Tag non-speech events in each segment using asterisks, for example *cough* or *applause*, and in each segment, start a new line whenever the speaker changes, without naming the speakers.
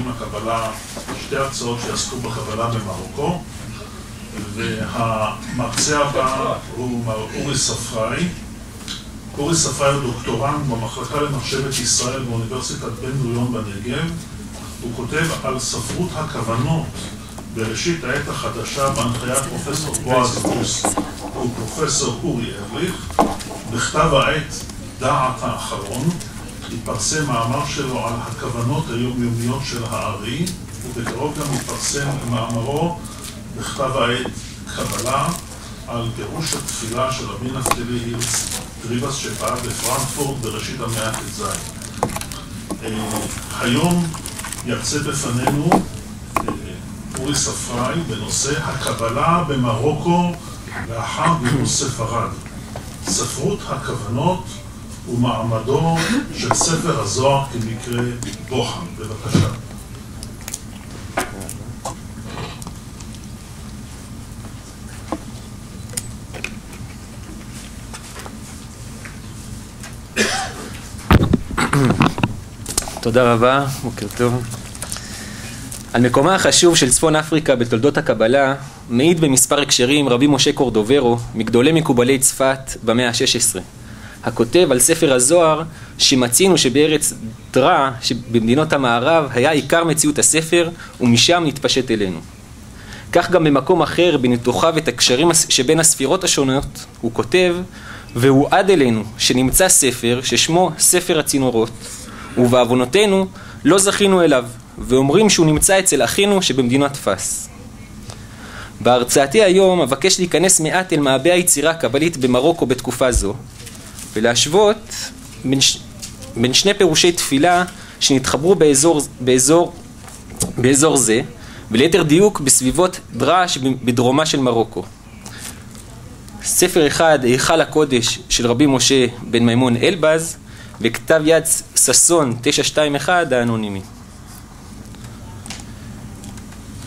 עם הקבלה, שתי הרצאות שיעסקו בקבלה במרוקו, והמרצה הבא הוא מר אורי ספראי. אורי ספראי הוא דוקטורנט במחלקה למחשבת ישראל באוניברסיטת בן גוריון בנגב. הוא כותב על ספרות הכוונות בראשית העת החדשה בהנחיית פרופסור בועז בוס ופרופסור אורי ארליך. בכתב העת דעת האחרון התפרסם מאמר שלו על הכוונות היומיומיות של הארי, ובקרוב גם התפרסם מאמרו בכתב העת קבלה על פירוש התפילה של רבי נפתלי הירץ דריבס שפעל בפרנקפורט בראשית המאה ט"ז. היום ירצה בפנינו אורי ספראי בנושא הקבלה במרוקו לאחר גירוש ספרד. ספרות הכוונות ומעמדו של ספר הזוהר כמקרה בוחן. בבקשה.
תודה רבה, בוקר טוב. על מקומה החשוב של צפון אפריקה בתולדות הקבלה מעיד במספר הקשרים רבי משה קורדוברו, מגדולי מקובלי צפת במאה ה-16. הכותב על ספר הזוהר שמצינו שבארץ דרא, שבמדינות המערב, היה עיקר מציאות הספר ומשם נתפשט אלינו. כך גם במקום אחר, בניתוחיו את הקשרים שבין הספירות השונות, הוא כותב, והוא עד אלינו שנמצא ספר ששמו ספר הצינורות, ובעוונותינו לא זכינו אליו, ואומרים שהוא נמצא אצל אחינו שבמדינת פאס. בהרצאתי היום אבקש להיכנס מעט אל מעבה היצירה הקבלית במרוקו בתקופה זו, ולהשוות בין, ש... בין שני פירושי תפילה שנתחברו באזור, באזור, באזור זה, וליתר דיוק בסביבות דרש בדרומה של מרוקו. ספר אחד, היכל הקודש של רבי משה בן מימון אלבז, וכתב יד ששון 921 האנונימי.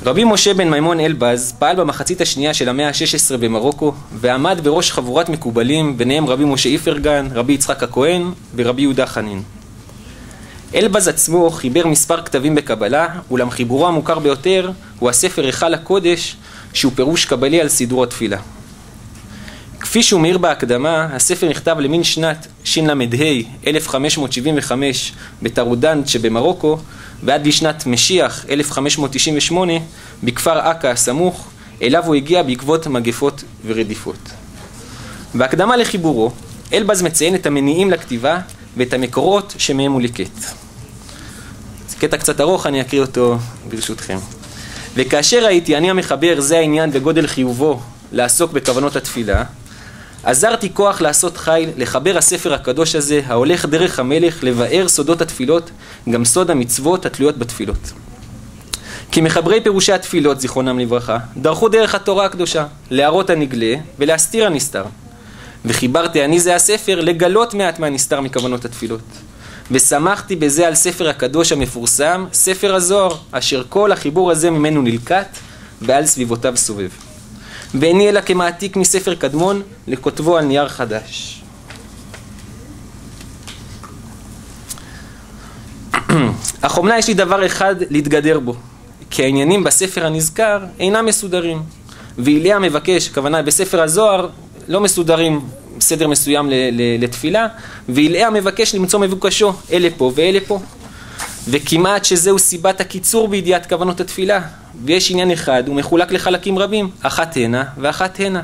רבי משה בן מימון אלבז פעל במחצית השנייה של המאה ה-16 במרוקו ועמד בראש חבורת מקובלים ביניהם רבי משה איפרגן, רבי יצחק הכהן ורבי יהודה חנין. אלבז עצמו חיבר מספר כתבים בקבלה אולם חיבורו המוכר ביותר הוא הספר היכל הקודש שהוא פירוש קבלי על סידור התפילה. כפי שהוא מאיר בהקדמה, הספר נכתב למין שנת ש"לה 1575 בטרודנט שבמרוקו ועד לשנת משיח 1598 בכפר עכא הסמוך, אליו הוא הגיע בעקבות מגפות ורדיפות. בהקדמה לחיבורו, אלבז מציין את המניעים לכתיבה ואת המקורות שמהם הוא ליקט. זה קטע קצת ארוך, אני אקריא אותו ברשותכם. וכאשר ראיתי, אני המחבר, זה העניין בגודל חיובו לעסוק בכוונות התפילה, עזרתי כוח לעשות חיל, לחבר הספר הקדוש הזה, ההולך דרך המלך, לבאר סודות התפילות, גם סוד המצוות התלויות בתפילות. כי מחברי פירושי התפילות, זיכרונם לברכה, דרכו דרך התורה הקדושה, להראות הנגלה ולהסתיר הנסתר. וחיברתי אני זה הספר לגלות מעט מהנסתר מכוונות התפילות. ושמחתי בזה על ספר הקדוש המפורסם, ספר הזוהר, אשר כל החיבור הזה ממנו נלקט ועל סביבותיו סובב. ואיני אלא כמעתיק מספר קדמון לכותבו על נייר חדש. *clears throat* אך אומנה יש לי דבר אחד להתגדר בו, כי העניינים בספר הנזכר אינם מסודרים. ואיליה מבקש, הכוונה בספר הזוהר, לא מסודרים סדר מסוים לתפילה, ואיליה מבקש למצוא מבוקשו, אלה פה ואלה פה. וכמעט שזהו סיבת הקיצור בידיעת כוונות התפילה. ויש עניין אחד, הוא מחולק לחלקים רבים, אחת הנה ואחת הנה.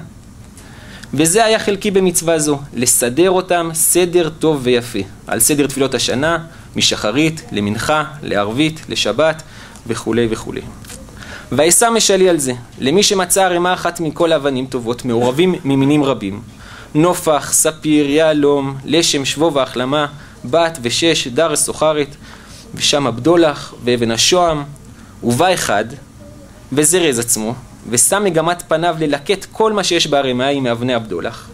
וזה היה חלקי במצווה זו, לסדר אותם סדר טוב ויפה, על סדר תפילות השנה, משחרית, למנחה, לערבית, לשבת, וכולי וכולי. ואשא משלי על זה, למי שמצא ערימה אחת מכל האבנים טובות, מעורבים ממינים רבים, נופח, ספיר, יהלום, לשם, שבו והחלמה, בת ושש, דרס סוחרת, ושם הבדולח, ואבן השוהם, ובא אחד, וזרז עצמו, ושם מגמת פניו ללקט כל מה שיש בערימה עם מאבני הבדולח,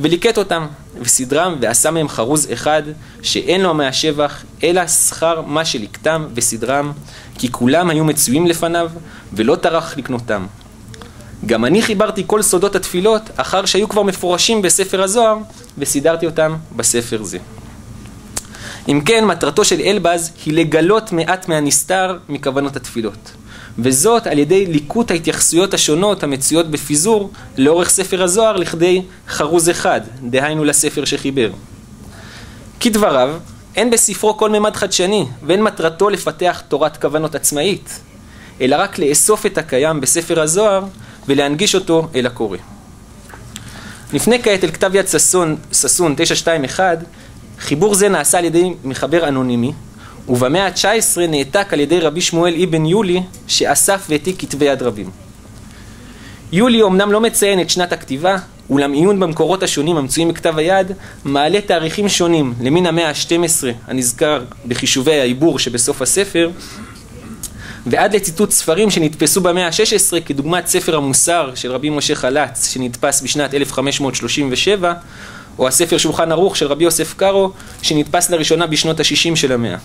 וליקט אותם, וסדרם, ועשה מהם חרוז אחד, שאין לו מהשבח, אלא שכר מה שליקטם וסדרם, כי כולם היו מצויים לפניו, ולא טרח לקנותם. גם אני חיברתי כל סודות התפילות, אחר שהיו כבר מפורשים בספר הזוהר, וסידרתי אותם בספר זה. אם כן, מטרתו של אלבז היא לגלות מעט מהנסתר מכוונות התפילות. וזאת על ידי ליקוט ההתייחסויות השונות המצויות בפיזור לאורך ספר הזוהר לכדי חרוז אחד, דהיינו לספר שחיבר. כדבריו, אין בספרו כל ממד חדשני, ואין מטרתו לפתח תורת כוונות עצמאית, אלא רק לאסוף את הקיים בספר הזוהר ולהנגיש אותו אל הקורא. נפנה כעת אל כתב יד ששון, ששון 921, חיבור זה נעשה על ידי מחבר אנונימי, ובמאה ה-19 נעתק על ידי רבי שמואל אבן יולי, שאסף והעתיק כתבי יד רבים. יולי אמנם לא מציין את שנת הכתיבה, אולם עיון במקורות השונים המצויים בכתב היד, מעלה תאריכים שונים למין המאה ה-12 הנזכר בחישובי העיבור שבסוף הספר, ועד לציטוט ספרים שנתפסו במאה ה-16 כדוגמת ספר המוסר של רבי משה חלץ שנתפס בשנת 1537 או הספר שולחן ערוך של רבי יוסף קארו שנתפס לראשונה בשנות ה-60 של המאה.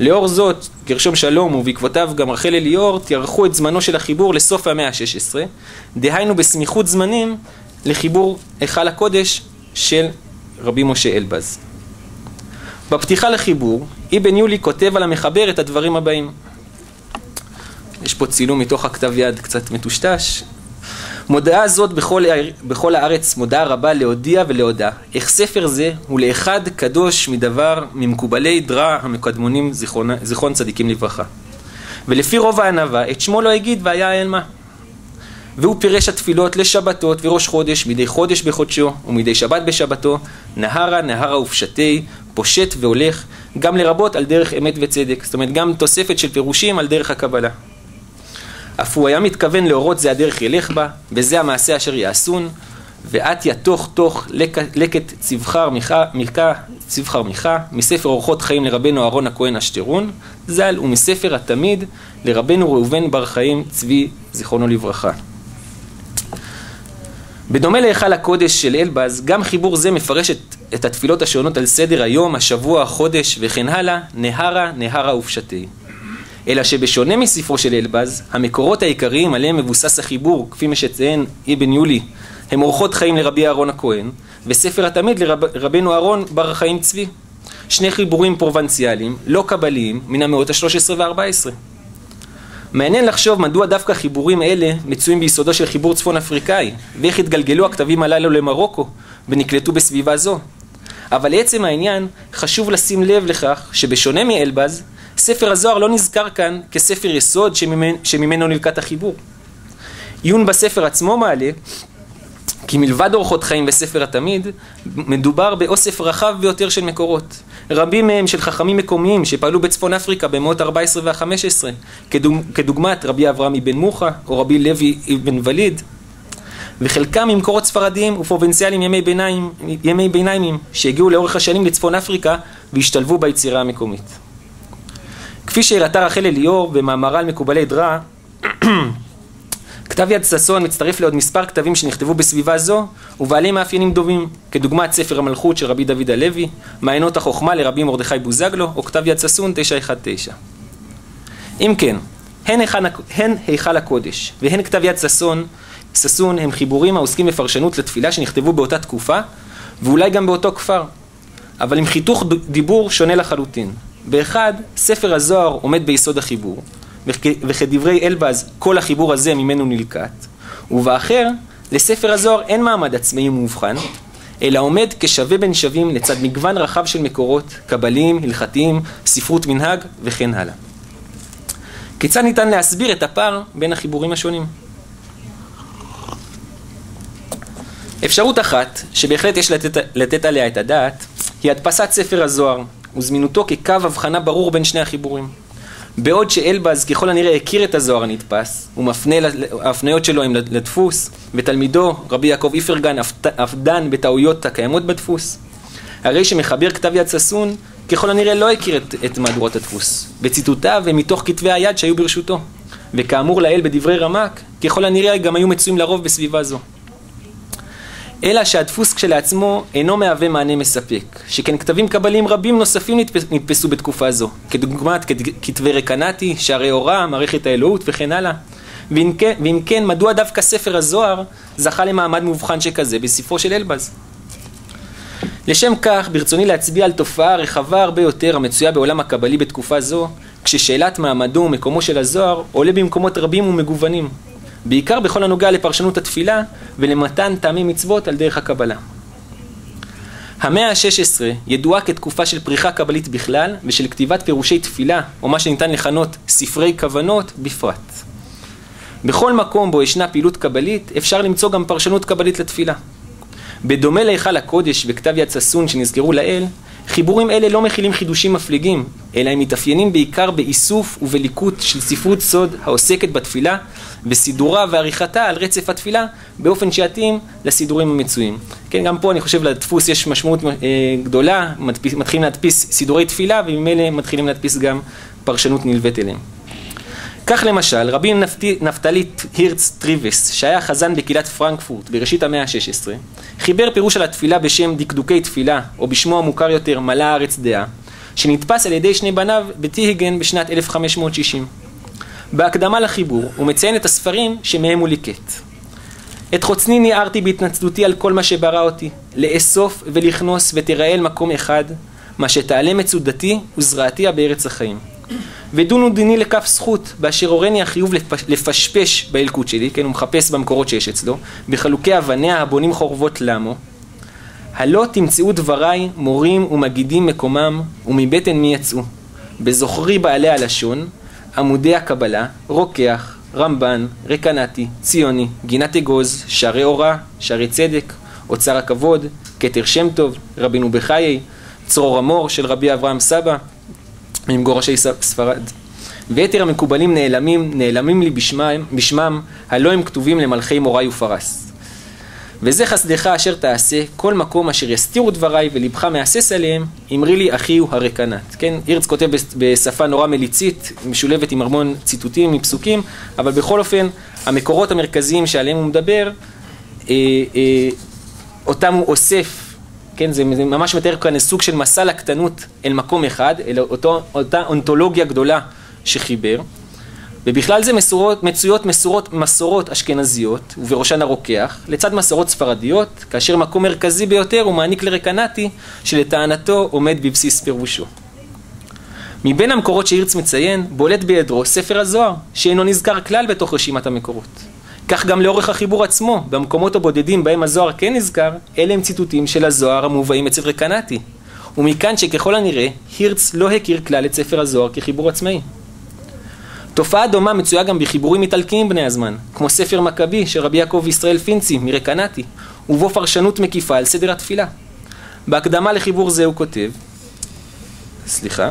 לאור זאת, גרשום שלום ובעקבותיו גם רחל אליאור תיארכו את זמנו של החיבור לסוף המאה ה-16, דהיינו בסמיכות זמנים לחיבור היכל הקודש של רבי משה אלבז. בפתיחה לחיבור, אבן יולי כותב על המחבר את הדברים הבאים. יש פה צילום מתוך הכתב יד קצת מטושטש. מודעה זאת בכל, בכל הארץ מודעה רבה להודיע ולהודע. איך ספר זה הוא לאחד קדוש מדבר ממקובלי דרע המקדמונים זיכרון, זיכרון צדיקים לברכה. ולפי רוב הענווה את שמו לא הגיד והיה אין מה. והוא פירש התפילות לשבתות וראש חודש, מדי חודש בחודשו ומדי שבת בשבתו, נהרה נהרה ופשטי, פושט והולך, גם לרבות על דרך אמת וצדק. זאת אומרת, גם תוספת של פירושים על דרך הקבלה. אף הוא היה מתכוון להורות זה הדרך ילך בה, וזה המעשה אשר יעשון, ואת יתוך תוך לקט צבחר מיכה, צבחר מיכה, מספר אורחות חיים לרבנו אהרון הכהן אשתרון, ז"ל, ומספר התמיד לרבנו ראובן בר חיים צבי, זיכרונו לברכה. בדומה להיכל הקודש של אלבז, גם חיבור זה מפרש את, את התפילות השונות על סדר היום, השבוע, החודש וכן הלאה, נהרה, נהרה ופשטי. אלא שבשונה מספרו של אלבז, המקורות העיקריים עליהם מבוסס החיבור, כפי שציין אבן יולי, הם אורחות חיים לרבי אהרון הכהן, וספר התמיד לרבנו אהרון בר החיים צבי. שני חיבורים פרובנציאליים, לא קבליים, מן המאות ה-13 וה-14. מעניין לחשוב מדוע דווקא חיבורים אלה מצויים ביסודו של חיבור צפון אפריקאי, ואיך התגלגלו הכתבים הללו למרוקו, ונקלטו בסביבה זו. אבל לעצם העניין, חשוב לשים לב לכך שבשונה מאלבז, ספר הזוהר לא נזכר כאן כספר יסוד שממנו, שממנו נלקט החיבור. עיון בספר עצמו מעלה כי מלבד אורחות חיים בספר התמיד, מדובר באוסף רחב ביותר של מקורות. רבים מהם של חכמים מקומיים שפעלו בצפון אפריקה במאות ה-14 וה-15, כדוג, כדוגמת רבי אברהם אבן מוחה או רבי לוי אבן וליד, וחלקם ממקורות ספרדיים ופרובינציאליים ימי, ביניים, ימי ביניימים שהגיעו לאורך השנים לצפון אפריקה והשתלבו ביצירה המקומית. כפי שהראתה רחל אליאור במאמרה על מקובלי דרע, *clears throat* כתב יד ששון מצטרף לעוד מספר כתבים שנכתבו בסביבה זו ובעלי מאפיינים דומים, כדוגמת ספר המלכות של רבי דוד הלוי, מעיינות החוכמה לרבי מרדכי בוזגלו או כתב יד ששון 919. אם כן, הן, הן היכל הקודש והן כתב יד ששון, ששון הם חיבורים העוסקים בפרשנות לתפילה שנכתבו באותה תקופה ואולי גם באותו כפר, אבל עם חיתוך דיבור שונה לחלוטין. באחד, ספר הזוהר עומד ביסוד החיבור, וכדברי אלבז, כל החיבור הזה ממנו נלקט, ובאחר, לספר הזוהר אין מעמד עצמאי ומובחן, אלא עומד כשווה בין שווים לצד מגוון רחב של מקורות, קבליים, הלכתיים, ספרות מנהג וכן הלאה. כיצד ניתן להסביר את הפער בין החיבורים השונים? אפשרות אחת, שבהחלט יש לתת, לתת עליה את הדעת, היא הדפסת ספר הזוהר, וזמינותו כקו הבחנה ברור בין שני החיבורים. בעוד שאלבז ככל הנראה הכיר את הזוהר הנתפס, ההפניות שלו הם לדפוס, ותלמידו, רבי יעקב איפרגן, אף דן בטעויות הקיימות בדפוס. הרי שמחבר כתב יד ששון, ככל הנראה לא הכיר את, את מהדורות הדפוס, בציטוטיו ומתוך כתבי היד שהיו ברשותו. וכאמור לעיל בדברי רמ"ק, ככל הנראה גם היו מצויים לרוב בסביבה זו. אלא שהדפוס כשלעצמו אינו מהווה מענה מספק, שכן כתבים קבליים רבים נוספים נתפס, נתפסו בתקופה זו, כדוגמת כתבי רקנטי, שערי הוראה, מערכת האלוהות וכן הלאה. ואם כן, ואם כן, מדוע דווקא ספר הזוהר זכה למעמד מובחן שכזה בספרו של אלבז? לשם כך, ברצוני להצביע על תופעה רחבה הרבה יותר המצויה בעולם הקבלי בתקופה זו, כששאלת מעמדו ומקומו של הזוהר עולה במקומות רבים ומגוונים, בעיקר בכל הנוגע לפרשנות התפילה ולמתן טעמי מצוות על דרך הקבלה. המאה ה-16 ידועה כתקופה של פריחה קבלית בכלל ושל כתיבת פירושי תפילה, או מה שניתן לכנות ספרי כוונות, בפרט. בכל מקום בו ישנה פעילות קבלית, אפשר למצוא גם פרשנות קבלית לתפילה. בדומה להיכל הקודש וכתב יד ששון שנזכרו לאל, חיבורים אלה לא מכילים חידושים מפליגים, אלא הם מתאפיינים בעיקר באיסוף ובליקוט של ספרות סוד העוסקת בתפילה וסידורה ועריכתה על רצף התפילה באופן שיתאים לסידורים המצויים. כן, גם פה אני חושב לדפוס יש משמעות אה, גדולה, מתחילים להדפיס סידורי תפילה וממילא מתחילים להדפיס גם פרשנות נלווית אליהם. כך למשל, רבי נפתלי הירץ טריבס, שהיה חזן בקהילת פרנקפורט בראשית המאה ה-16, חיבר פירוש על התפילה בשם דקדוקי תפילה, או בשמו המוכר יותר מלא הארץ דעה, שנתפס על ידי שני בניו בטיהגן בשנת 1560. בהקדמה לחיבור הוא מציין את הספרים שמהם הוא ליקט. את חוצני ניערתי בהתנצלותי על כל מה שברא אותי, לאסוף ולכנוס ותיראה מקום אחד, מה שתעלה מצודתי וזרעתיה בארץ החיים. ודונו דיני לכף זכות, באשר הורני החיוב לפשפש באלקוט שלי, כן, הוא מחפש במקורות שיש אצלו, בחלוקי אבניה הבונים חורבות למו. הלא תמצאו דבריי מורים ומגידים מקומם, ומבטן מי יצאו. בזוכרי בעלי הלשון, עמודי הקבלה, רוקח, רמב"ן, רקנטי, ציוני, גינת אגוז, שערי אורה, שערי צדק, אוצר הכבוד, כתר שם טוב, רבינו בחיי, צרור המור של רבי אברהם סבא, ממגורשי ספרד. ויתר המקובלים נעלמים, נעלמים לי בשמם, בשמם, הלא הם כתובים למלכי מוראי ופרס. וזה חסדך אשר תעשה, כל מקום אשר יסתירו דבריי ולבך מהסס עליהם, אמרי לי אחי הוא הרקנת. כן, הירץ כותב בשפה נורא מליצית, משולבת עם המון ציטוטים מפסוקים, אבל בכל אופן, המקורות המרכזיים שעליהם הוא מדבר, אה, אה, אותם הוא אוסף כן, זה, זה ממש מתאר כאן סוג של מסע לקטנות אל מקום אחד, אל אותו, אותה אונתולוגיה גדולה שחיבר. ובכלל זה מסורות, מצויות מסורות, מסורות אשכנזיות, ובראשן הרוקח, לצד מסורות ספרדיות, כאשר מקום מרכזי ביותר הוא מעניק לרקנטי, שלטענתו עומד בבסיס פירושו. מבין המקורות שהירץ מציין, בולט בידרו ספר הזוהר, שאינו נזכר כלל בתוך רשימת המקורות. כך גם לאורך החיבור עצמו, במקומות הבודדים בהם הזוהר כן נזכר, אלה הם ציטוטים של הזוהר המובאים אצל רקנטי. ומכאן שככל הנראה, הירץ לא הכיר כלל את ספר הזוהר כחיבור עצמאי. תופעה דומה מצויה גם בחיבורים איטלקיים בני הזמן, כמו ספר מכבי של רבי יעקב ישראל פינצי מרקנטי, ובו פרשנות מקיפה על סדר התפילה. בהקדמה לחיבור זה הוא כותב, סליחה,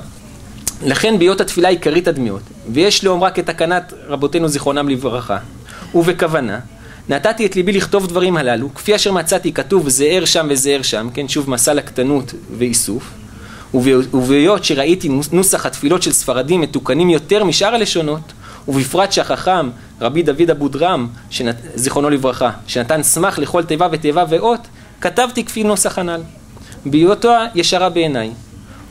לכן בהיות התפילה עיקרית הדמיות, ויש לאומרה כתקנת רבותינו זיכרונם לברכה, ובכוונה, נתתי את ליבי לכתוב דברים הללו, כפי אשר מצאתי כתוב זהר שם וזהר שם, כן, שוב מסע לקטנות ואיסוף, ובהיות שראיתי נוסח התפילות של ספרדים מתוקנים יותר משאר הלשונות, ובפרט שהחכם רבי דוד אבודרם, שנת... זיכרונו לברכה, שנתן סמך לכל תיבה ותיבה ואות, כתבתי כפי נוסח הנ"ל. בהיותו ישרה בעיניי,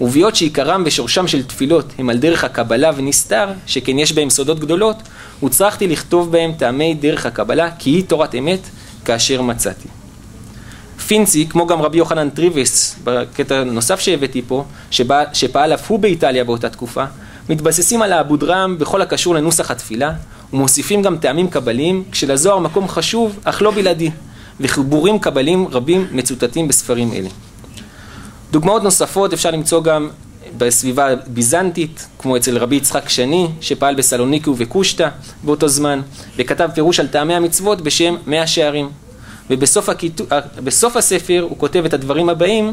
ובהיות שעיקרם ושורשם של תפילות הם על דרך הקבלה ונסתר, שכן יש בהם סודות גדולות, הוצרכתי לכתוב בהם טעמי דרך הקבלה, כי היא תורת אמת, כאשר מצאתי. פינצי, כמו גם רבי יוחנן טריבס, בקטע נוסף שהבאתי פה, שבא, שפעל אף הוא באיטליה באותה תקופה, מתבססים על האבודרם בכל הקשור לנוסח התפילה, ומוסיפים גם טעמים קבליים, כשלזוהר מקום חשוב, אך לא בלעדי, וחיבורים קבליים רבים מצוטטים בספרים אלה. דוגמאות נוספות אפשר למצוא גם בסביבה ביזנטית, כמו אצל רבי יצחק שני, שפעל בסלוניקי ובקושטא באותו זמן, וכתב פירוש על טעמי המצוות בשם מאה שערים. ובסוף הכיתו, הספר הוא כותב את הדברים הבאים,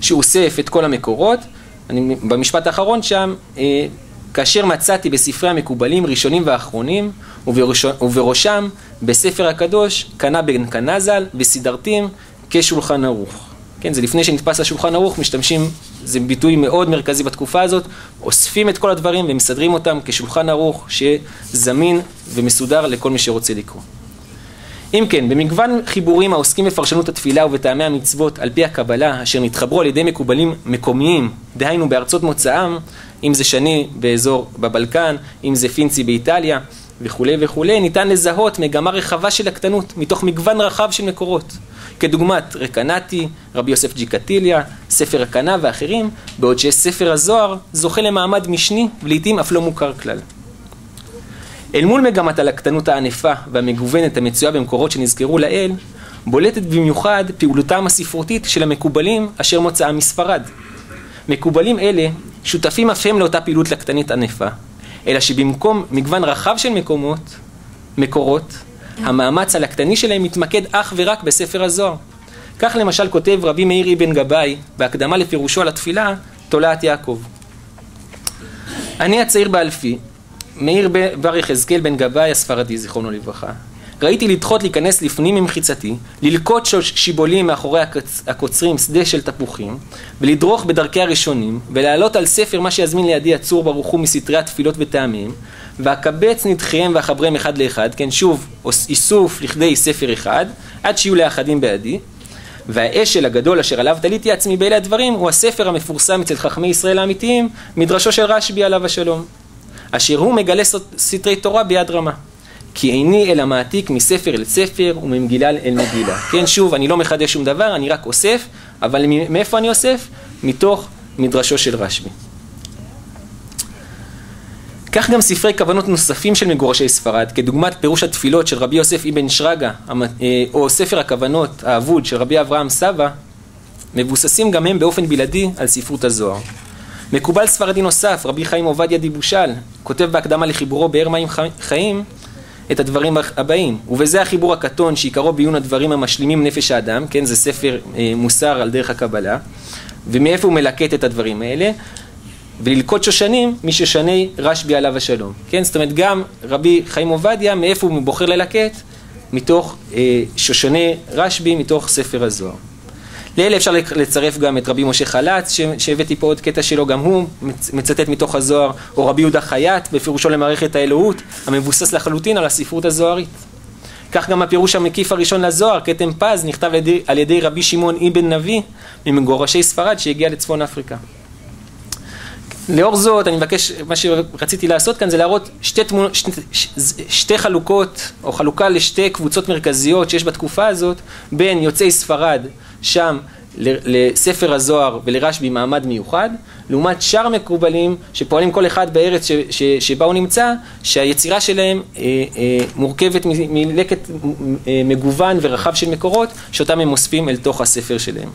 שהוא אוסף את כל המקורות, אני, במשפט האחרון שם, אה, כאשר מצאתי בספרי המקובלים ראשונים ואחרונים, ובראש, ובראשם בספר הקדוש, קנה בן קנזל וסידרתים כשולחן ערוך. כן, זה לפני שנתפס השולחן ערוך, משתמשים, זה ביטוי מאוד מרכזי בתקופה הזאת, אוספים את כל הדברים ומסדרים אותם כשולחן ערוך, שיהיה זמין ומסודר לכל מי שרוצה לקרוא. אם כן, במגוון חיבורים העוסקים בפרשנות התפילה ובטעמי המצוות על פי הקבלה, אשר נתחברו על ידי מקובלים מקומיים, דהיינו בארצות מוצאם, אם זה שני באזור בבלקן, אם זה פינצי באיטליה וכולי וכולי, ניתן לזהות מגמה רחבה של הקטנות, מתוך מגוון רחב של מקורות. כדוגמת רקנטי, רבי יוסף ג'יקטיליה, ספר הקנה ואחרים, בעוד שספר הזוהר זוכה למעמד משני ולעיתים אף לא מוכר כלל. אל מול מגמת הלקטנות הענפה והמגוונת המצויה במקורות שנזכרו לעיל, בולטת במיוחד פעולתם הספרותית של המקובלים אשר מוצאם מספרד. מקובלים אלה שותפים אף הם לאותה פעילות לקטנית ענפה, אלא שבמקום מגוון רחב של מקומות, מקורות, המאמץ הלקטני שלהם מתמקד אך ורק בספר הזוהר. כך למשל כותב רבי מאיר אבן גבאי בהקדמה לפירושו על התפילה, תולעת יעקב. אני הצעיר באלפי, מאיר בר יחזקאל בן גבאי הספרדי, זיכרונו לברכה, ראיתי לדחות להיכנס לפנים ממחיצתי, ללקוט שיבולים מאחורי הקוצ... הקוצרים שדה של תפוחים, ולדרוך בדרכי הראשונים, ולהעלות על ספר מה שיזמין לידי הצור ברוך הוא מסתרי התפילות וטעמיהם, ואקבץ נדחיהם ואחבריהם אחד לאחד, כן שוב, איסוף לכדי ספר אחד, עד שיהיו לאחדים בידי, והאשל הגדול אשר עליו תליתי עצמי באלה הדברים, הוא הספר המפורסם אצל חכמי ישראל האמיתיים, מדרשו של רשב"י עליו השלום, אשר הוא מגלה סתרי תורה ביד רמה. כי איני אלא מעתיק מספר אל ספר וממגילה אל מגילה. כן, שוב, אני לא מחדש שום דבר, אני רק אוסף, אבל מאיפה אני אוסף? מתוך מדרשו של רשב"י. כך גם ספרי כוונות נוספים של מגורשי ספרד, כדוגמת פירוש התפילות של רבי יוסף אבן שרגא, אה, או ספר הכוונות האבוד של רבי אברהם סבא, מבוססים גם הם באופן בלעדי על ספרות הזוהר. מקובל ספרדי נוסף, רבי חיים עובדיה דיבושל, כותב בהקדמה לחיבורו באר מים חיים, את הדברים הבאים, ובזה החיבור הקטון שעיקרו בעיון הדברים המשלימים נפש האדם, כן, זה ספר אה, מוסר על דרך הקבלה, ומאיפה הוא מלקט את הדברים האלה, וללקוט שושנים משושני רשב"י עליו השלום, כן, זאת אומרת גם רבי חיים עובדיה, מאיפה הוא בוחר ללקט? מתוך אה, שושני רשב"י, מתוך ספר הזוהר. לאלה אפשר לצרף גם את רבי משה חלץ, שהבאתי פה עוד קטע שלו, גם הוא מצטט מתוך הזוהר, או רבי יהודה חייט, בפירושו למערכת האלוהות, המבוסס לחלוטין על הספרות הזוהרית. כך גם הפירוש המקיף הראשון לזוהר, כתם פז, נכתב על ידי, על ידי רבי שמעון אבן נביא, ממגורשי ספרד שהגיע לצפון אפריקה. לאור זאת, אני מבקש, מה שרציתי לעשות כאן זה להראות שתי, תמונות, שתי, שתי חלוקות, או חלוקה לשתי קבוצות מרכזיות שיש בתקופה הזאת, בין יוצאי ספרד שם לספר הזוהר ולרשב"י מעמד מיוחד, לעומת שאר המקובלים שפועלים כל אחד בארץ ש, ש, שבה הוא נמצא, שהיצירה שלהם אה, אה, מורכבת מלקט אה, מגוון ורחב של מקורות, שאותם הם אוספים אל תוך הספר שלהם.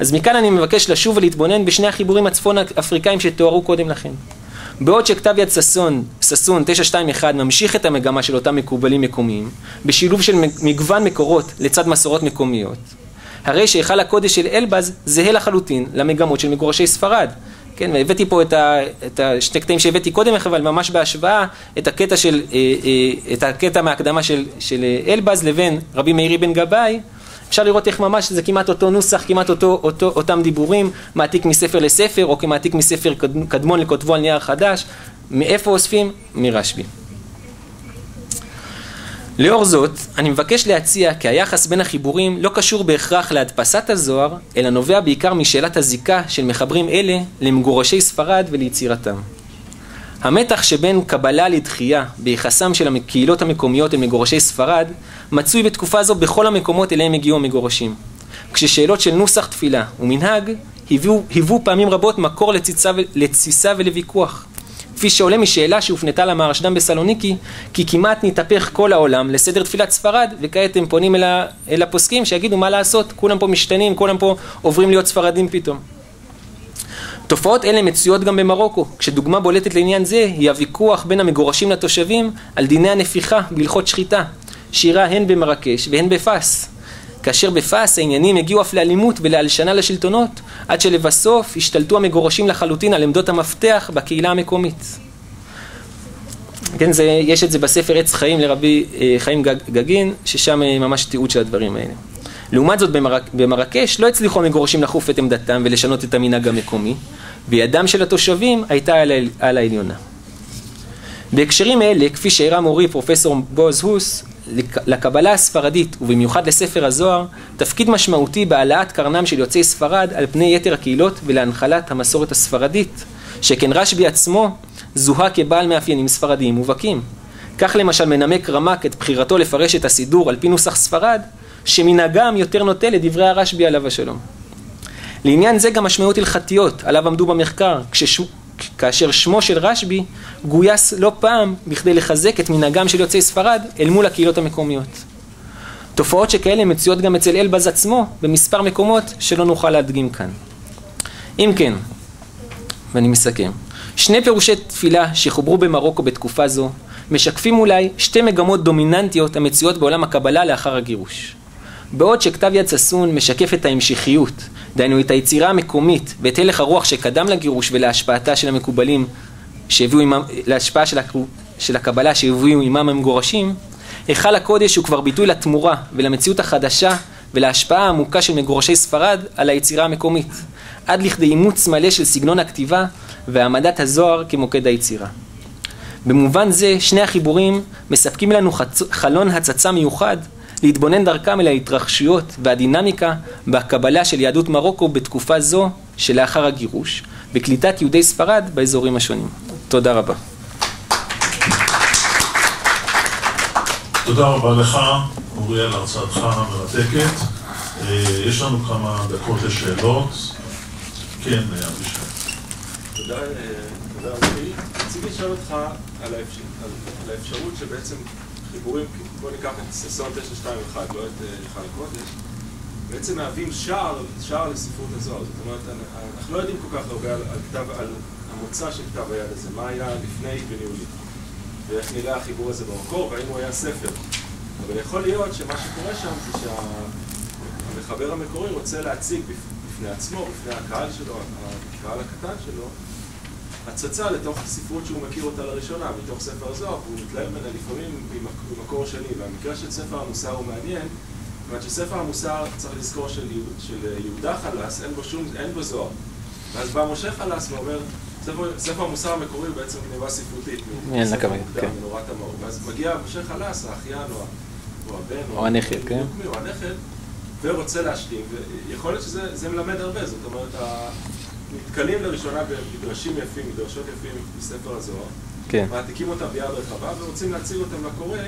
אז מכאן אני מבקש לשוב ולהתבונן בשני החיבורים הצפון אפריקאים שתוארו קודם לכן. בעוד שכתב יד ששון, ששון 921 ממשיך את המגמה של אותם מקובלים מקומיים, בשילוב של מגוון מקורות לצד מסורות מקומיות, הרי שהיכל הקודש של אלבז זהה לחלוטין למגמות של מגורשי ספרד. כן, והבאתי פה את, ה, את השתי קטעים שהבאתי קודם, אבל ממש בהשוואה, את הקטע, של, אה, אה, את הקטע מהקדמה של, של אלבז לבין רבי מאירי בן גבאי, אפשר לראות איך ממש זה כמעט אותו נוסח, כמעט אותו, אותו, אותם דיבורים, מעתיק מספר לספר, או כמעתיק מספר קדמון לכותבו על נייר חדש. מאיפה אוספים? מרשב"י. לאור זאת, אני מבקש להציע כי היחס בין החיבורים לא קשור בהכרח להדפסת הזוהר, אלא נובע בעיקר משאלת הזיקה של מחברים אלה למגורשי ספרד וליצירתם. המתח שבין קבלה לדחייה ביחסם של הקהילות המקומיות אל מגורשי ספרד, מצוי בתקופה זו בכל המקומות אליהם הגיעו המגורשים. כששאלות של נוסח תפילה ומנהג היוו, היוו פעמים רבות מקור לתסיסה, ולוויכוח. כפי שעולה משאלה שהופנתה למהרשד"ם בסלוניקי, כי כמעט נתהפך כל העולם לסדר תפילת ספרד, וכעת הם פונים אל, ה, אל הפוסקים שיגידו מה לעשות, כולם פה משתנים, כולם פה עוברים להיות ספרדים פתאום. תופעות אלה מצויות גם במרוקו, כשדוגמה בולטת לעניין זה היא הוויכוח בין המגורשים לתושבים על דיני הנפיחה בהלכות שחיטה, שאירע הן במרקש והן בפאס. כאשר בפאס העניינים הגיעו אף לאלימות ולהלשנה לשלטונות, עד שלבסוף השתלטו המגורשים לחלוטין על עמדות המפתח בקהילה המקומית. כן, זה, יש את זה בספר עץ חיים לרבי אה, חיים גג, גגין, ששם אה, ממש תיעוד של הדברים האלה. לעומת זאת במרק, במרקש לא הצליחו המגורשים לחוף את עמדתם ולשנות את המנהג המקומי, וידם של התושבים הייתה על, על העליונה. בהקשרים אלה, כפי שהראה מורי פרופסור בועז הוס, לקבלה הספרדית, ובמיוחד לספר הזוהר, תפקיד משמעותי בהעלאת קרנם של יוצאי ספרד על פני יתר הקהילות ולהנחלת המסורת הספרדית, שכן רשב"י עצמו זוהה כבעל מאפיינים ספרדיים מובהקים. כך למשל מנמק רמק את בחירתו לפרש את הסידור על פי נוסח ספרד, שמנהגם יותר נוטה לדברי הרשב"י עליו השלום. לעניין זה גם משמעויות הלכתיות עליו עמדו במחקר, כשש... כאשר שמו של רשב"י גויס לא פעם בכדי לחזק את מנהגם של יוצאי ספרד אל מול הקהילות המקומיות. תופעות שכאלה מצויות גם אצל אלבז עצמו במספר מקומות שלא נוכל להדגים כאן. אם כן, ואני מסכם, שני פירושי תפילה שחוברו במרוקו בתקופה זו משקפים אולי שתי מגמות דומיננטיות המצויות בעולם הקבלה לאחר הגירוש. בעוד שכתב יד ששון משקף את ההמשכיות, דהיינו את היצירה המקומית ואת הלך הרוח שקדם לגירוש ולהשפעתה של המקובלים שהביאו עמם, להשפעה של, הק... של הקבלה שהביאו עמם המגורשים, היכל הקודש הוא כבר ביטוי לתמורה ולמציאות החדשה ולהשפעה העמוקה של מגורשי ספרד על היצירה המקומית, עד לכדי אימוץ מלא של סגנון הכתיבה והעמדת הזוהר כמוקד היצירה. במובן זה, שני החיבורים מספקים לנו חצ... חלון הצצה מיוחד להתבונן דרכם אל ההתרחשויות והדינמיקה בקבלה של יהדות מרוקו בתקופה זו שלאחר הגירוש, בקליטת יהודי ספרד באזורים השונים. תודה רבה.
תודה רבה לך, אוריאל, הרצאתך המרתקת. אה, יש לנו כמה דקות לשאלות. כן, אבישי.
תודה, אה, תודה. רציתי לשאול אותך על האפשרות שבעצם חיבורים, בוא ניקח את ששון 921, לא את היכל הקודש, בעצם מהווים שער, שער לספרות הזוהר. זאת אומרת, אנחנו לא יודעים כל כך הרבה על, על, כתב, על המוצא של כתב היד הזה, מה היה לפני בניהולי, ואיך נראה החיבור הזה במקור, והאם הוא היה ספר. אבל יכול להיות שמה שקורה שם זה שהמחבר המקורי רוצה להציג בפני עצמו, בפני הקהל שלו, הקהל הקטן שלו, הצצה לתוך ספרות שהוא מכיר אותה לראשונה, מתוך ספר הזוהר, והוא מתלהב ממנה לפעמים ממקור שני, והמקרה של ספר המוסר הוא מעניין, זאת שספר המוסר, צריך לזכור, של, של יהודה חלס, אין בו שום, אין בו זוהר. ואז בא משה חלס ואומר, ספר, ספר המוסר המקורי הוא בעצם גניבה ספרותית, מספר מוקדם, כן. מנורת המאור. ואז מגיע משה חלס, האחיין או, או הבן,
או הנכד, כן?
או הנכד, ורוצה להשלים, ויכול להיות שזה מלמד הרבה, זאת אומרת, נתקלים לראשונה במדרשים יפים, מדרשות יפים בספר הזוהר, כן. מעתיקים אותם ביד רחבה ורוצים להציג אותם לקורא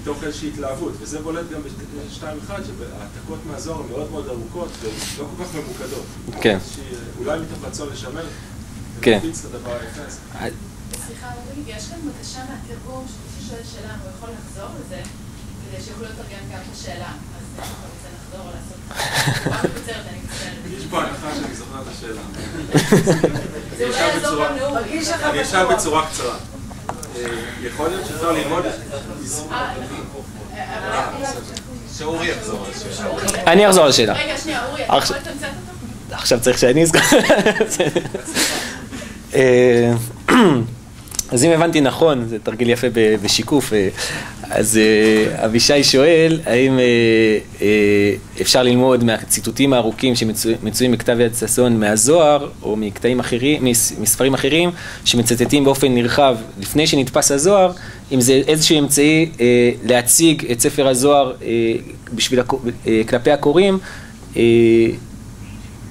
מתוך איזושהי התלהבות, וזה בולט גם ב-2.1, שהעתקות מהזוהר הן מאוד מאוד ארוכות ולא כל כך ממוקדות.
כן.
אולי מתוך רצון לשמר,
כן.
ולהפיץ את הדבר היפה הזה.
סליחה, יש כאן בקשה מהתרגום, שמי ששואל שאלה, הוא יכול לחזור לזה, כדי שיוכלו לתרגם גם את השאלה.
יש פה הנחה שאני זוכר את השאלה. אני אשאל בצורה קצרה. יכול להיות שאפשר ללמוד... שאורי יחזור על השאלה.
אני אחזור על השאלה.
רגע, שנייה, אורי, אתה יכול לתמצת אותו?
עכשיו צריך שאני אזכור. *laughs* *clears throat* אז אם הבנתי נכון, זה תרגיל יפה בשיקוף, אה, אז אה, אבישי שואל, האם אה, אפשר ללמוד מהציטוטים הארוכים שמצויים בכתב יד ששון מהזוהר, או מקטעים אחרים, מספרים אחרים, שמצטטים באופן נרחב לפני שנתפס הזוהר, אם זה איזשהו אמצעי להציג את ספר הזוהר בשביל, כלפי הקוראים,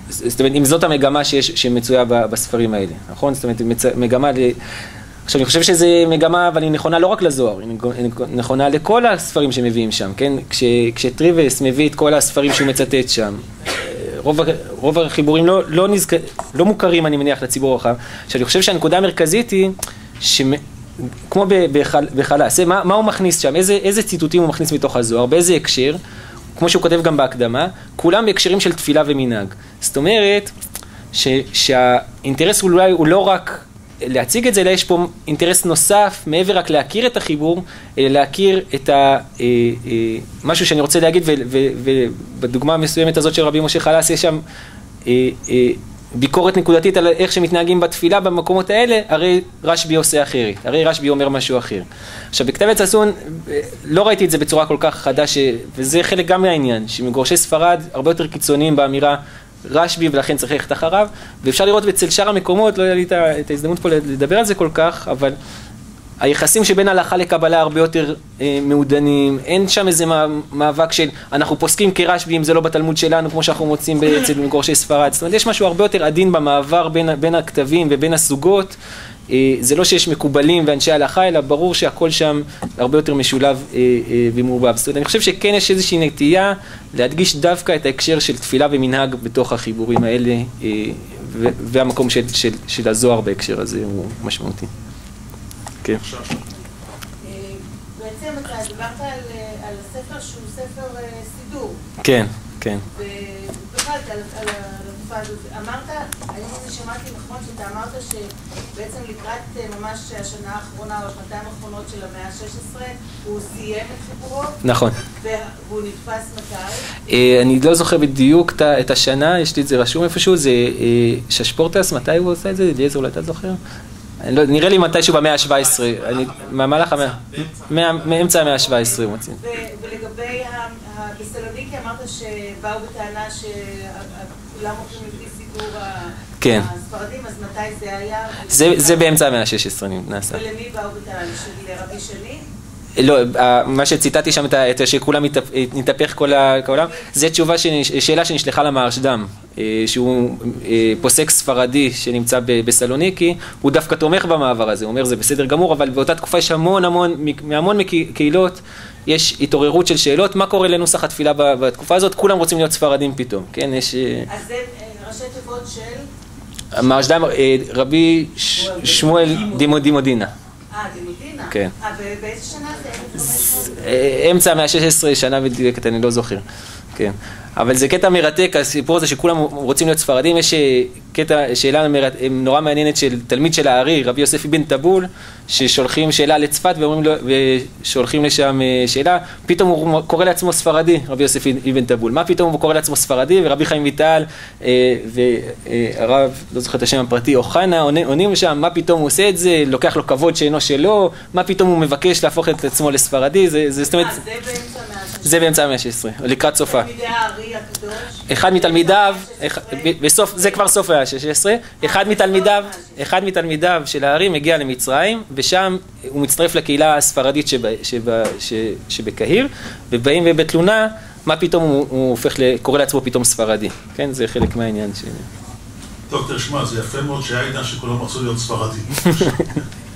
זאת אומרת, אם זאת המגמה שיש, שמצויה בספרים האלה, נכון? זאת אומרת, מגמה עכשיו, אני חושב שזו מגמה, אבל היא נכונה לא רק לזוהר, היא נכונה לכל הספרים שמביאים שם, כן? כש, כשטריבס מביא את כל הספרים שהוא מצטט שם, רוב, רוב החיבורים לא, לא, נזכ... לא מוכרים, אני מניח, לציבור הרחב. עכשיו, אני חושב שהנקודה המרכזית היא, שמ... כמו בחלאס, מה, מה הוא מכניס שם, איזה, איזה ציטוטים הוא מכניס מתוך הזוהר, באיזה הקשר, כמו שהוא כותב גם בהקדמה, כולם בהקשרים של תפילה ומנהג. זאת אומרת, ש, שהאינטרס אולי הוא לא רק להציג את זה, אלא יש פה אינטרס נוסף, מעבר רק להכיר את החיבור, אלא להכיר את ה... אה, אה, משהו שאני רוצה להגיד, ובדוגמה המסוימת הזאת של רבי משה חלס, יש שם אה, ביקורת נקודתית על איך שמתנהגים בתפילה במקומות האלה, הרי רשב"י עושה אחרת, הרי רשב"י אומר משהו אחר. עכשיו, בכתב עת ששון, לא ראיתי את זה בצורה כל כך חדה, ש... וזה חלק גם מהעניין, שמגורשי ספרד הרבה יותר קיצוניים באמירה רשב"י ולכן צריך ללכת אחריו, ואפשר לראות אצל שאר המקומות, לא היה לי את ההזדמנות פה לדבר על זה כל כך, אבל היחסים שבין הלכה לקבלה הרבה יותר אה, מעודנים, אין שם איזה מאבק של אנחנו פוסקים כרשב"י אם זה לא בתלמוד שלנו, כמו שאנחנו מוצאים אצל מגורשי ספרד, זאת אומרת יש משהו הרבה יותר עדין במעבר בין, בין הכתבים ובין הסוגות, זה לא שיש מקובלים ואנשי הלכה, אלא ברור שהכל שם הרבה יותר משולב אה, אה, ומעורבב. זאת אומרת, אני חושב שכן יש איזושהי נטייה להדגיש דווקא את ההקשר של תפילה ומנהג בתוך החיבורים האלה, והמקום של, של, של הזוהר בהקשר הזה הוא משמעותי. כן.
בעצם אתה דיברת על, על ספר שהוא ספר סידור.
כן, כן.
ובכלל, על, על התקופה הזאת. אמרת, אני שמעתי נכון שאתה אמרת שבעצם לקראת אה, ממש השנה האחרונה או השנתיים האחרונות של המאה ה-16 הוא סיים את חיבורו?
נכון.
והוא נתפס מתי?
אה, אני לא זוכר בדיוק את השנה, יש לי את זה רשום איפשהו, זה אה, ששפורטס, מתי הוא עושה את זה? אליעזר, אולי אתה זוכר? לא, נראה לי מתישהו במאה ה-17, במהלך המאה, מאמצע המאה ה-17 הוא מוצאים.
ולגבי בסלוניקי אמרת שבאו בטענה שכולם הולכים לפי סידור
כן.
הספרדים, אז מתי זה היה?
זה באמצע המאה ה-16 נעשה.
ולמי באו בטענה? לרבי שני?
לא, מה שציטטתי שם, את שכולם נתהפך כל העולם, זו תשובה, שאלה שנשלחה למרשדם, אה, שהוא אה, פוסק ספרדי שנמצא בסלוניקי, הוא דווקא תומך במעבר הזה, הוא אומר זה בסדר גמור, אבל באותה תקופה יש המון המון, מהמון קהילות, יש התעוררות של שאלות, מה קורה לנוסח התפילה בתקופה הזאת, כולם רוצים להיות ספרדים פתאום, כן,
יש... אה, אז זה ראשי תיבות של?
המרשדם, רבי שמואל דימודינה.
אה, דימודינה?
כן.
אה, באיזה שנה זה?
אמצע המאה ה-16, שנה מדויקת, אני לא זוכר. כן. אבל זה קטע מרתק, הסיפור הזה שכולם רוצים להיות ספרדים, יש אה, קטע, שאלה מרת... נורא מעניינת של תלמיד של הארי, רבי יוסף אבן טבול, ששולחים שאלה לצפת ואומרים לו, ושולחים לשם אה, שאלה, פתאום הוא קורא לעצמו ספרדי, רבי יוסף אבן טבול. מה פתאום הוא קורא לעצמו ספרדי, ורבי חיים ויטל אה, והרב, לא זוכר את השם הפרטי, אוחנה, עונים שם, מה פתאום הוא עושה את זה, לוקח לו כבוד שאינו שלו, מה פתאום הוא מבקש להפוך את עצמו לספרדי, זה, זה זאת אומרת...
זה באמצע המאה ה-16.
זה באמצע המאה ה-16, לקראת סופה. אחד מתלמידיו, בסוף, זה כבר סוף המאה ה-16, אחד מתלמידיו, אחד מתלמידיו של הארי מגיע למצרים, ושם הוא מצטרף לקהילה הספרדית שבקהיר, ובאים ובתלונה, מה פתאום הוא, הוא הופך, קורא לעצמו פתאום ספרדי, כן? זה חלק מהעניין ש...
טוב, תשמע, זה יפה מאוד שהיה עידן שכולם רצו להיות ספרדים. *laughs*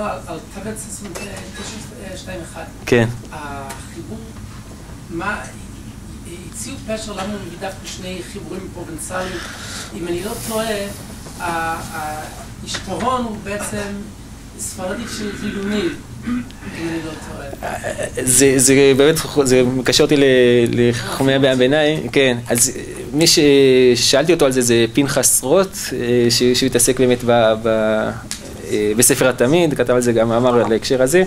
על טבץ 921.
כן.
החיבור, מה, הציעו פשר למה הוא דווקא שני חיבורים פרובנציאליים. אם אני לא טועה, הישתרון הוא בעצם ספרדית של וילוני.
זה, זה באמת, זה מקשר אותי לחכמי הביניים, כן, אז מי ששאלתי אותו על זה זה פנחס רוט, אה, שהוא התעסק באמת אה, בספר התמיד, כתב על זה גם מאמר על ההקשר הזה.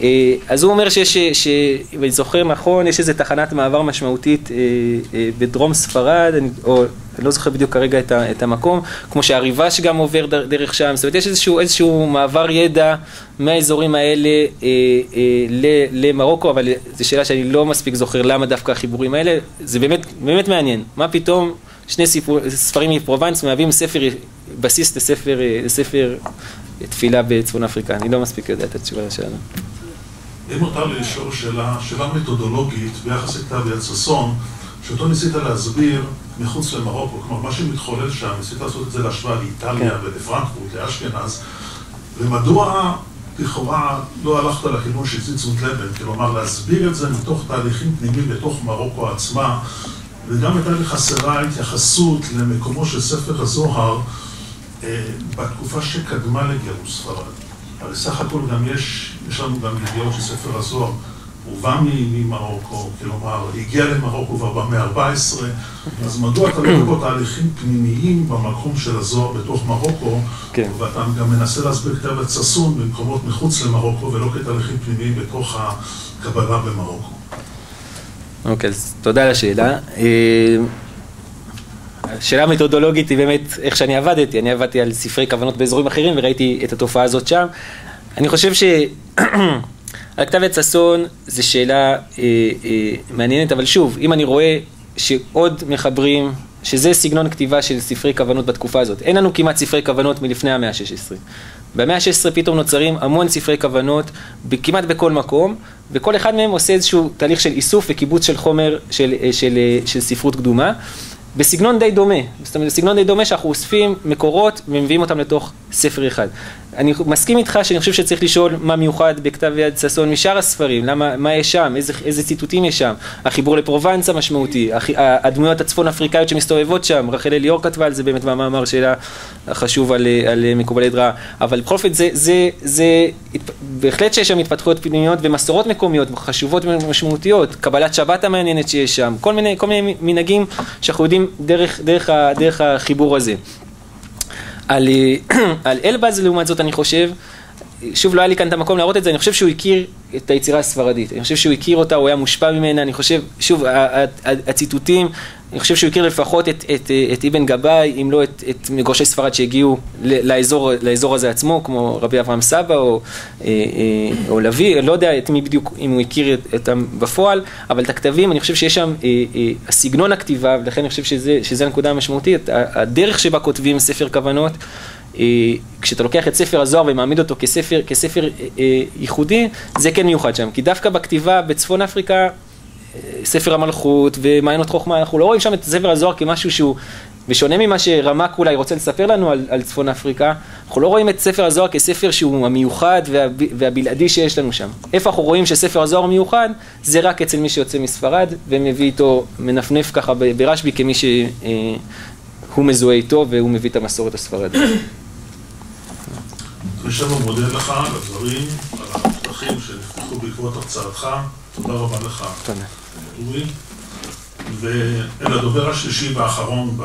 אה, אז הוא אומר שיש, אם אני זוכר נכון, יש איזו תחנת מעבר משמעותית אה, בדרום ספרד, או אני לא זוכר בדיוק כרגע את, את המקום, כמו שהריבש גם עובר דרך שם, זאת אומרת יש איזשהו, איזשהו מעבר ידע מהאזורים האלה למרוקו, אבל זו שאלה שאני לא מספיק זוכר למה דווקא החיבורים האלה, זה באמת, באמת מעניין, מה פתאום שני ספר, ספרים מפרובנס מהווים ספר, בסיס לספר, לספר תפילה בצפון אפריקה, אני לא מספיק יודע את התשובה שלנו.
אם מותר לי לשאול שאלה, שאלה מתודולוגית ביחס לכתב יד ששון, שאותו ניסית להסביר מחוץ למרוקו, כלומר מה שמתחולל שם, ניסית לעשות את זה להשוואה לאיטליה כן. ולפרנקפורט, לאשכנז, ומדוע לכאורה לא הלכת לכיוון של ציצות לבן, כלומר להסביר את זה מתוך תהליכים פנימיים בתוך מרוקו עצמה, וגם הייתה לי חסרה התייחסות למקומו של ספר הזוהר בתקופה שקדמה לגירוש ספרד. הרי סך הכל גם יש, יש לנו גם ידיעות של ספר הזוהר, הוא בא ממרוקו, כלומר, הגיע למרוקו כבר במאה ה-14, אז מדוע אתה לא פה תהליכים פנימיים במקום של הזוהר בתוך מרוקו, כן. ואתה גם מנסה להסביר כתב את ששון במקומות מחוץ למרוקו ולא כתהליכים פנימיים בתוך הקבלה במרוקו.
אוקיי, אז תודה על השאלה. אה, השאלה המתודולוגית היא באמת איך שאני עבדתי, אני עבדתי על ספרי כוונות באזורים אחרים וראיתי את התופעה הזאת שם. אני חושב שעל *clears throat* כתב עת ששון זו שאלה אה, אה, מעניינת, אבל שוב, אם אני רואה שעוד מחברים, שזה סגנון כתיבה של ספרי כוונות בתקופה הזאת, אין לנו כמעט ספרי כוונות מלפני המאה ה-16. במאה ה-16 פתאום נוצרים המון ספרי כוונות כמעט בכל מקום, וכל אחד מהם עושה איזשהו תהליך של איסוף וקיבוץ של חומר של, של, של, של ספרות קדומה. בסגנון די דומה, זאת אומרת, בסגנון די דומה שאנחנו אוספים מקורות ומביאים אותם לתוך ספר אחד. אני מסכים איתך שאני חושב שצריך לשאול מה מיוחד בכתב יד ששון משאר הספרים, למה, מה יש שם, איזה, איזה ציטוטים יש שם, החיבור לפרובנס המשמעותי, הח, הדמויות הצפון אפריקאיות שמסתובבות שם, רחל אליאור כתבה על זה באמת במאמר שלה החשוב על, על מקובלי דרעה, אבל בכל אופן זה, זה, זה, בהחלט שיש שם התפתחויות פנימיות ומסורות מקומיות חשובות ומשמעותיות, קבלת שבת המעניינת שיש שם, כל מיני, כל מיני מנהגים שאנחנו יודעים דרך, דרך, דרך החיבור הזה. על, *clears throat* על אלבז לעומת זאת אני חושב, שוב לא היה לי כאן את המקום להראות את זה, אני חושב שהוא הכיר את היצירה הספרדית, אני חושב שהוא הכיר אותה, הוא היה מושפע ממנה, אני חושב, שוב, הציטוטים, אני חושב שהוא הכיר לפחות את, את, את אבן גבאי, אם לא את, את מגורשי ספרד שהגיעו לאזור, לאזור הזה עצמו, כמו רבי אברהם סבא או, אה, אה, או לביא, לא יודע את מי בדיוק, אם הוא הכיר אותם בפועל, אבל את הכתבים, אני חושב שיש שם, אה, הסגנון הכתיבה, ולכן אני חושב שזה, שזה הנקודה המשמעותית, הדרך שבה כותבים ספר כוונות, כשאתה לוקח את ספר הזוהר ומעמיד אותו כספר, כספר ייחודי, זה כן מיוחד שם, כי דווקא בכתיבה בצפון אפריקה, ספר המלכות ומעיינות חוכמה, אנחנו לא רואים שם את ספר הזוהר כמשהו שהוא, בשונה ממה שרמק אולי רוצה לספר לנו על, על צפון אפריקה, אנחנו לא רואים את ספר הזוהר כספר שהוא המיוחד וה, והבלעדי שיש לנו שם. איפה אנחנו רואים שספר הזוהר מיוחד? זה רק אצל מי שיוצא מספרד ומביא איתו, מנפנף ככה ברשב"י כמי שהוא מזוהה איתו והוא מביא את המסורת הספרדית.
אני שוב מודה לך על הדברים, על הפתחים שנפתחו בעקבות הרצאתך. תודה רבה לך. אורי. ואל הדובר השלישי והאחרון